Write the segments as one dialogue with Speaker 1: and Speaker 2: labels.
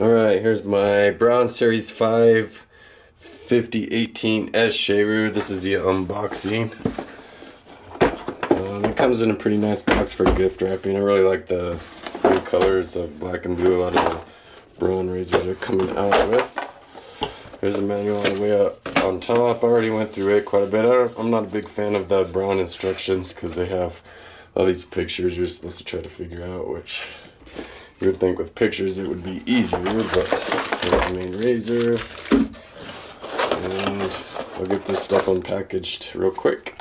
Speaker 1: Alright, here's my Braun Series 5 5018S shaver. This is the unboxing. Um, it comes in a pretty nice box for gift wrapping. I really like the blue colors of black and blue. A lot of the Braun razors are coming out with. There's a manual all the way up on top. I already went through it quite a bit. I am not a big fan of the Braun instructions because they have all these pictures you're supposed to try to figure out, which you would think with pictures it would be easier, but here's the main razor. And I'll get this stuff unpackaged real quick.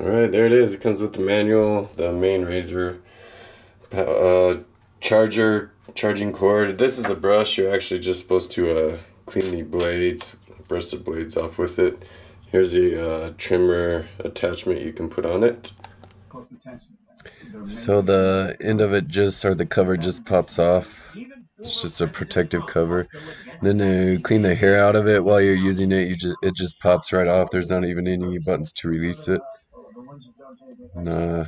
Speaker 1: Alright, there it is. It comes with the manual, the main razor, uh, charger, charging cord. This is a brush. You're actually just supposed to uh, clean the blades, brush the blades off with it. Here's the uh, trimmer attachment you can put on it. So the end of it just, or the cover just pops off. It's just a protective cover. Then to clean the hair out of it while you're using it, you just it just pops right off. There's not even any buttons to release it. And, uh,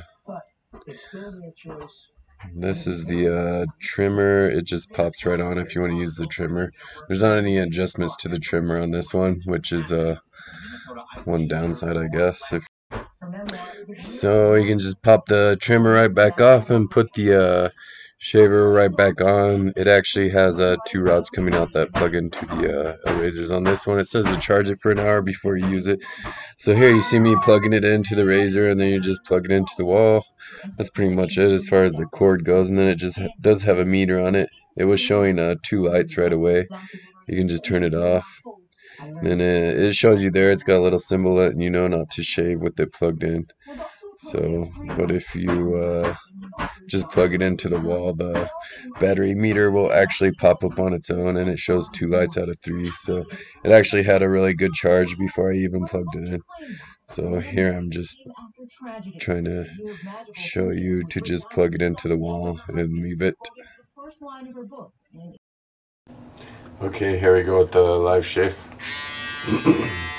Speaker 1: this is the uh, trimmer. It just pops right on if you want to use the trimmer. There's not any adjustments to the trimmer on this one, which is uh, one downside, I guess. If so you can just pop the trimmer right back off and put the uh, shaver right back on. It actually has uh, two rods coming out that plug into the uh, razors on this one. It says to charge it for an hour before you use it. So here you see me plugging it into the razor and then you just plug it into the wall. That's pretty much it as far as the cord goes. And then it just does have a meter on it. It was showing uh, two lights right away. You can just turn it off. And it, it shows you there it's got a little symbol that you know not to shave with it plugged in. So, but if you uh, just plug it into the wall, the battery meter will actually pop up on its own and it shows two lights out of three. So it actually had a really good charge before I even plugged it in. So here I'm just trying to show you to just plug it into the wall and leave it. Okay, here we go with the live shave.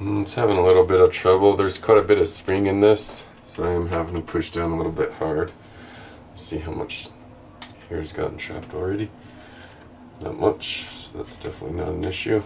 Speaker 1: Mm, it's having a little bit of trouble. There's quite a bit of spring in this, so I am having to push down a little bit hard. Let's see how much hair's gotten trapped already. Not much, so that's definitely not an issue.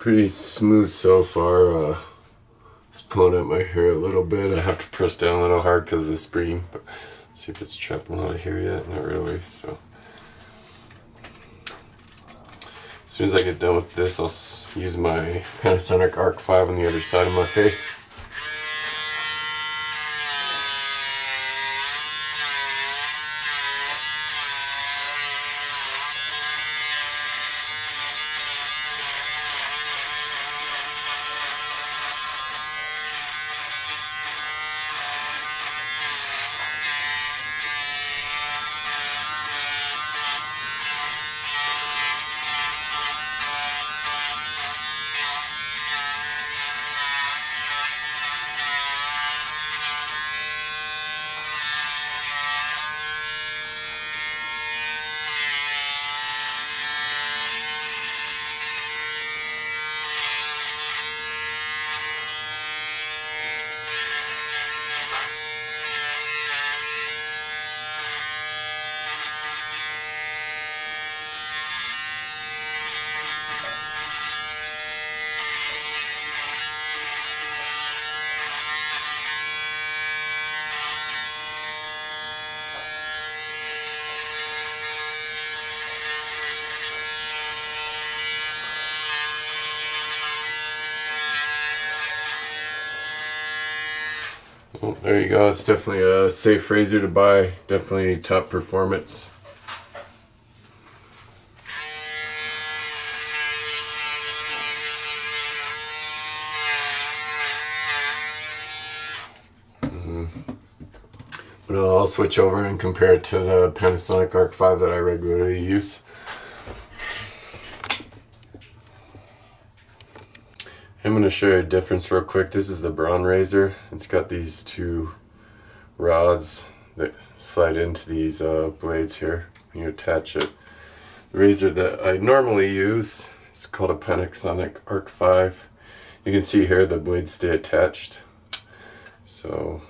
Speaker 1: Pretty smooth so far. Uh, just pulling out my hair a little bit. I have to press down a little hard because of the spring, but see if it's trapping lot of hair yet. Not really. So as soon as I get done with this, I'll use my Panasonic Arc 5 on the other side of my face. Well, there you go. It's definitely a safe razor to buy. Definitely top performance. Mm-hmm. But I'll switch over and compare it to the Panasonic Arc 5 that I regularly use. I'm going to show you a difference real quick. This is the Braun razor. It's got these two rods that slide into these uh, blades here. You attach it. The razor that I normally use is called a Panasonic Arc 5. You can see here the blades stay attached. So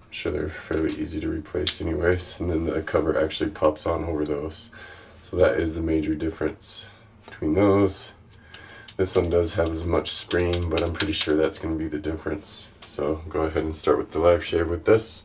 Speaker 1: I'm sure they're fairly easy to replace anyways. And then the cover actually pops on over those. So that is the major difference between those this one does have as much spring, but I'm pretty sure that's going to be the difference. So go ahead and start with the live shave with this.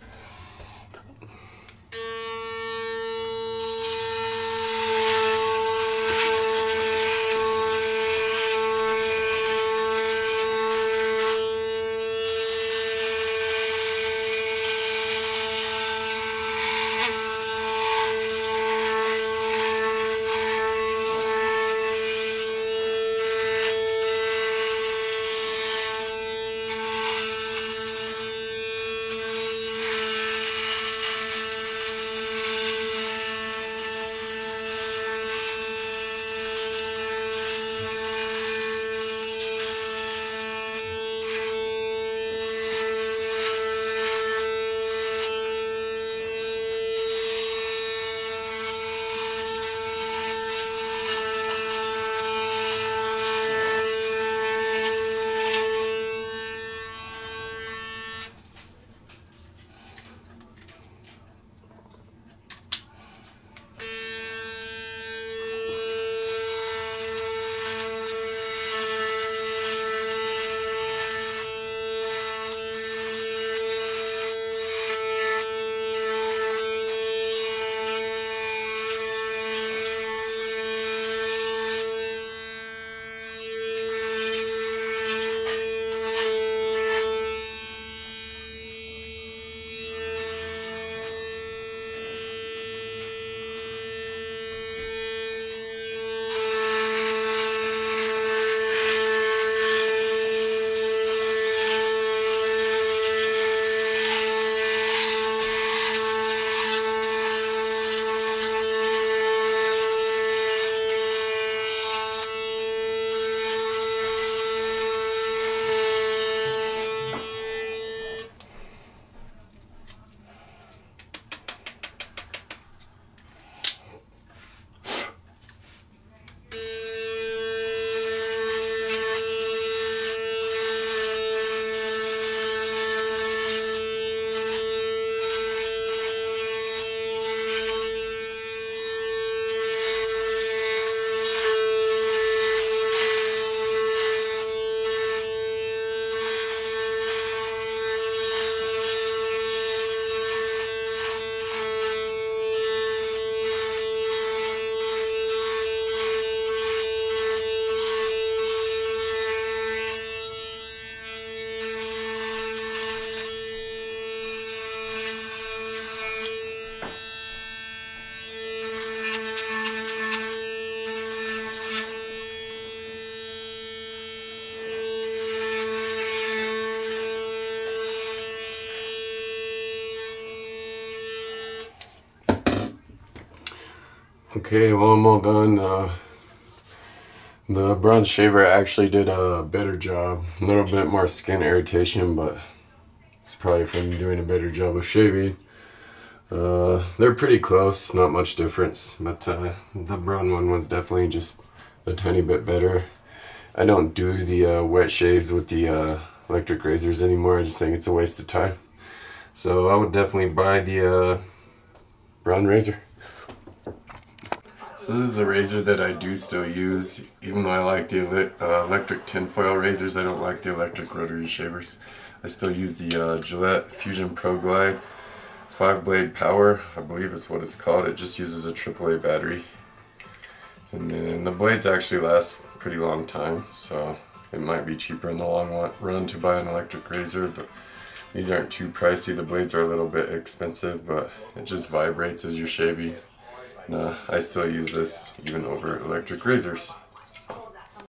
Speaker 1: Okay, well I'm all done. Uh, the Braun shaver actually did a better job. A little bit more skin irritation, but it's probably from doing a better job of shaving. Uh, they're pretty close, not much difference, but uh, the Braun one was definitely just a tiny bit better. I don't do the uh, wet shaves with the uh, electric razors anymore. I just think it's a waste of time. So I would definitely buy the uh, Braun razor. So this is the razor that I do still use, even though I like the uh, electric tinfoil razors, I don't like the electric rotary shavers. I still use the uh, Gillette Fusion Pro Glide 5 blade power, I believe it's what it's called, it just uses a AAA battery. And then the blades actually last a pretty long time, so it might be cheaper in the long run to buy an electric razor, but These aren't too pricey. The blades are a little bit expensive, but it just vibrates as you're shaving. Uh, I still use this even over electric razors.